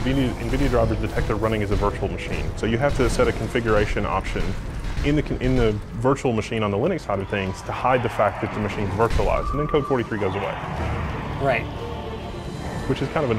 NVIDIA, NVIDIA drivers detect they're running as a virtual machine. So you have to set a configuration option in the, in the virtual machine on the Linux side of things to hide the fact that the machine's virtualized. And then code 43 goes away, Right. which is kind of annoying.